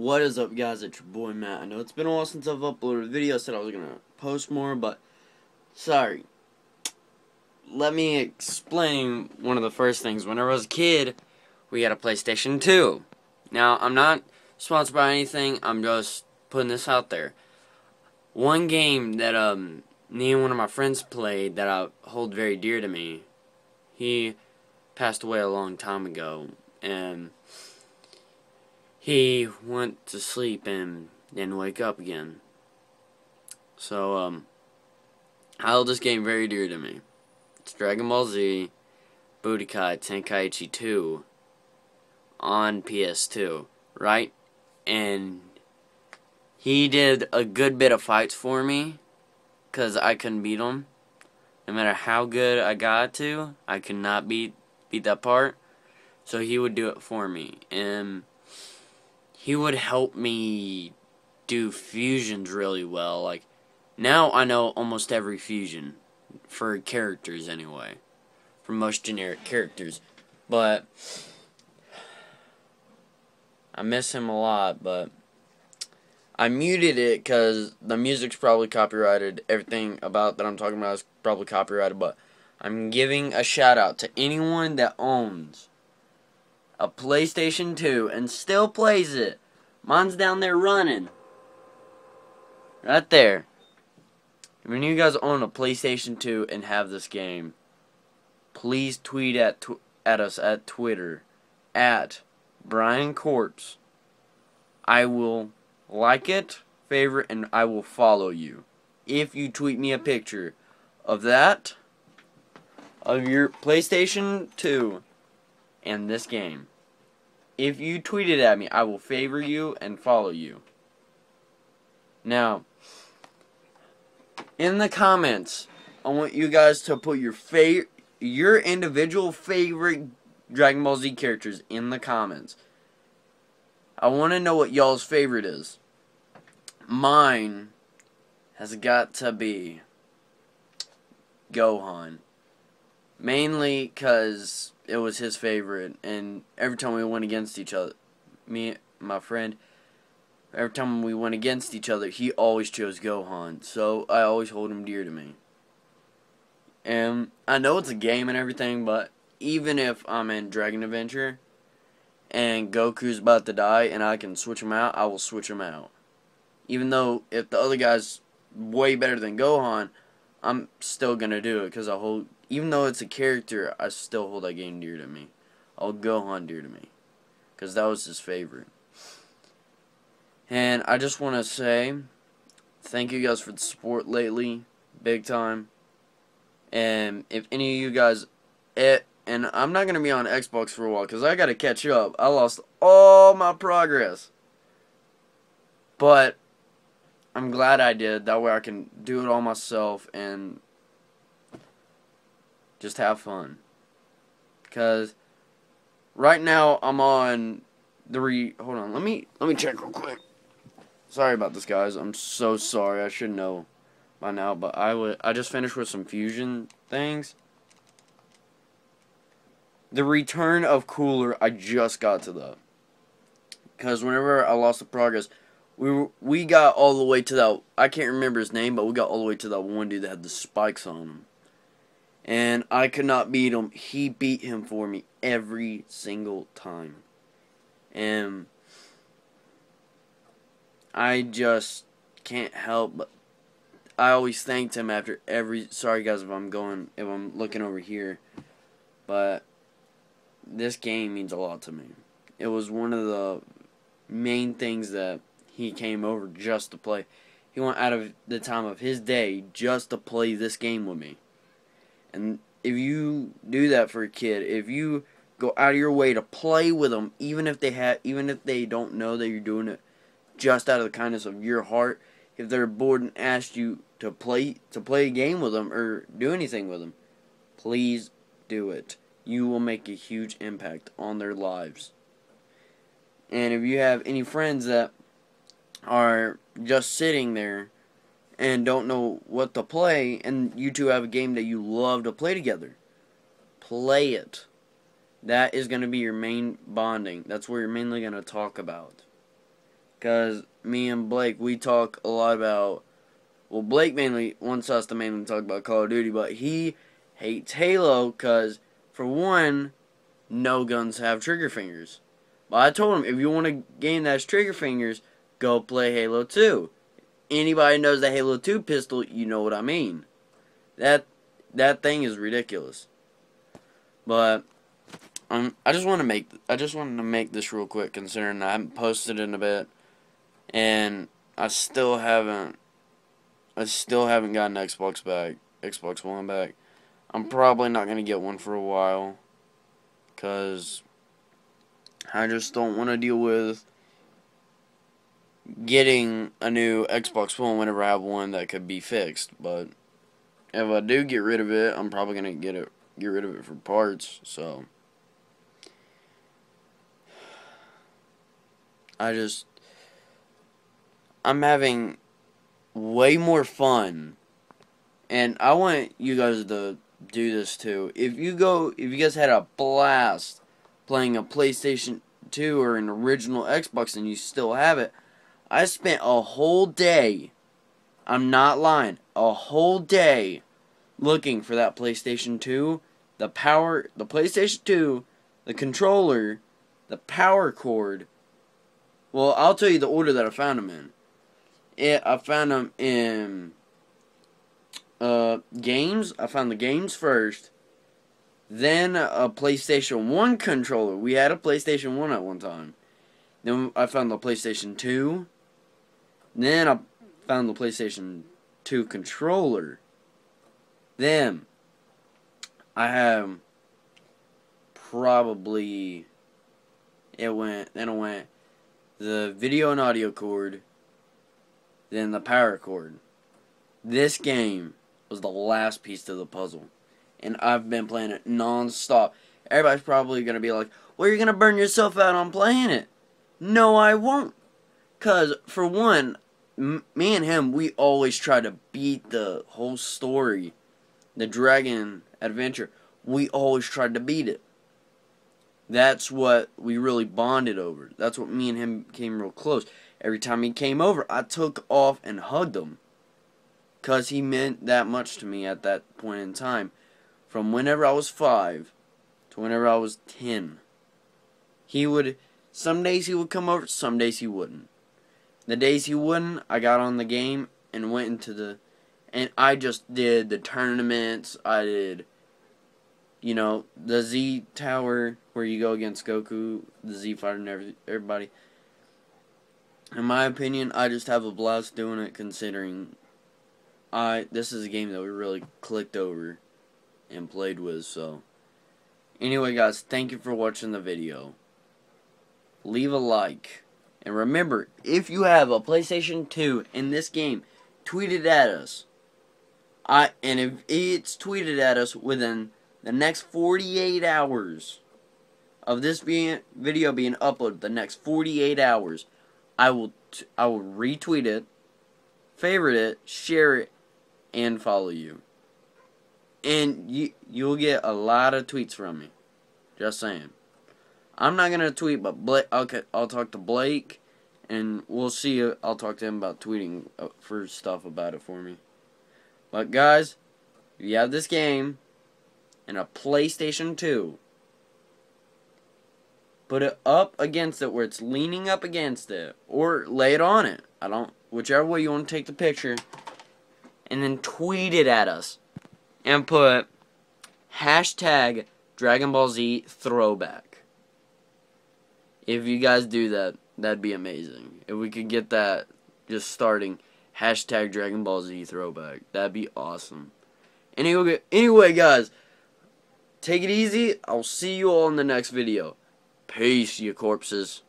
What is up, guys? It's your boy Matt. I know it's been a while since I've uploaded a video. I said I was gonna post more, but sorry. Let me explain one of the first things. Whenever I was a kid, we had a PlayStation 2. Now, I'm not sponsored by anything. I'm just putting this out there. One game that um me and one of my friends played that I hold very dear to me. He passed away a long time ago, and he went to sleep and didn't wake up again. So, um, I hold this game very dear to me. It's Dragon Ball Z Budokai Tenkaichi 2 on PS2, right? And he did a good bit of fights for me because I couldn't beat him. No matter how good I got to, I could not beat beat that part. So he would do it for me, and he would help me do fusions really well. Like now, I know almost every fusion for characters anyway, for most generic characters, but I miss him a lot, but I muted it because the music's probably copyrighted. Everything about that I'm talking about is probably copyrighted, but I'm giving a shout out to anyone that owns a PlayStation 2 and still plays it. Mine's down there running. Right there. When you guys own a PlayStation 2 and have this game, please tweet at tw at us at Twitter at Brian Corps. I will like it, favorite, and I will follow you. If you tweet me a picture of that, of your PlayStation 2, and this game. If you tweet it at me, I will favor you and follow you. Now, in the comments, I want you guys to put your fa- your individual favorite Dragon Ball Z characters in the comments. I want to know what y'all's favorite is. Mine has got to be Gohan. Mainly because it was his favorite, and every time we went against each other, me my friend, every time we went against each other, he always chose Gohan. So I always hold him dear to me. And I know it's a game and everything, but even if I'm in Dragon Adventure and Goku's about to die and I can switch him out, I will switch him out. Even though if the other guy's way better than Gohan, I'm still gonna do it because I hold. Even though it's a character, I still hold that game dear to me. I'll go on dear to me because that was his favorite. And I just want to say thank you guys for the support lately, big time. And if any of you guys, it, and I'm not gonna be on Xbox for a while because I gotta catch up. I lost all my progress, but I'm glad I did. That way I can do it all myself and just have fun. Because right now I'm on the re. Hold on, let me let me check real quick. Sorry about this, guys. I'm so sorry. I should know by now, but I would. I just finished with some fusion things. The return of Cooler, I just got to that. Because whenever I lost the progress, we we got all the way to that. I can't remember his name, but we got all the way to that one dude that had the spikes on him. And I could not beat him. He beat him for me every single time. And I just can't help but I always thanked him after every sorry guys if I'm going if I'm looking over here. But this game means a lot to me. It was one of the main things that he came over just to play. He went out of the time of his day just to play this game with me. And if you do that for a kid, if you go out of your way to play with them, even if they have, even if they don't know that you're doing it, just out of the kindness of your heart, if they're bored and ask you to play to play a game with them or do anything with them, please do it. You will make a huge impact on their lives. And if you have any friends that are just sitting there and don't know what to play, and you two have a game that you love to play together, play it. That is going to be your main bonding. That's where you're mainly going to talk about. Because me and Blake, we talk a lot about. Well, Blake mainly wants us to mainly talk about Call of Duty, but he hates Halo because, for one, no guns have trigger fingers. But I told him if you want to gain those trigger fingers, go play Halo 2. Anybody knows the Halo 2 pistol, you know what I mean. That that thing is ridiculous. But um, I just want to make I just wanted to make this real quick, considering I haven't posted in a bit, and I still haven't I still haven't gotten Xbox back, Xbox One back. I'm probably not gonna get one for a while, cause I just don't want to deal with getting a new Xbox One whenever I have one that could be fixed. But if I do get rid of it, I'm probably gonna get it get rid of it for parts. So I just I'm having way more fun, and I want you guys to do this too. If you go, if you guys had a blast playing a PlayStation 2 or an original Xbox and you still have it, I spent a whole day, I'm not lying, a whole day looking for that PlayStation 2, the power, the PlayStation 2, the controller, the power cord. Well, I'll tell you the order that I found them in. It, I found them in uh, games. I found the games first. Then a PlayStation 1 controller. We had a PlayStation 1 at one time. Then I found the PlayStation 2. Then I found the PlayStation 2 controller. Then I have probably it went then it went the video and audio cord, then the power cord. This game was the last piece to the puzzle. And I've been playing it non-stop. Everybody's probably going to be like, well, you're going to burn yourself out on playing it. No, I won't. Because, for one, me and him, we always try to beat the whole story. The Dragon Adventure. We always tried to beat it. That's what we really bonded over. That's what me and him came real close. Every time he came over, I took off and hugged him. Because he meant that much to me at that point in time. From whenever I was five to whenever I was ten. He would some days he would come over, some days he wouldn't. The days he wouldn't, I got on the game and went into the and I just did the tournaments. I did you know, the Z Tower where you go against Goku, the Z Fighter and every, everybody. In my opinion, I just have a blast doing it considering I this is a game that we really clicked over and played with, so anyway guys, thank you for watching the video leave a like. And remember, if you have a PlayStation 2 in this game, tweet it at us. I and if it's tweeted at us within the next 48 hours of this being video being uploaded, the next 48 hours, I will t- I will retweet it, favorite it, share it, and follow you. And you you'll get a lot of tweets from me. Just saying. I'm not gonna tweet, but Blake, I'll I'll talk to Blake, and we'll see. I'll talk to him about tweeting uh, for stuff about it for me. But guys, if you have this game and a PlayStation 2, put it up against it where it's leaning up against it, or lay it on it. I don't, whichever way you want to take the picture, and then tweet it at us, and put hashtag Dragon Ball Z throwback. If you guys do that, that'd be amazing. If we could get that just starting, hashtag Dragon Ball Z throwback, that'd be awesome. Anyway, anyway, guys, take it easy. I'll see you all in the next video. Peace, you corpses.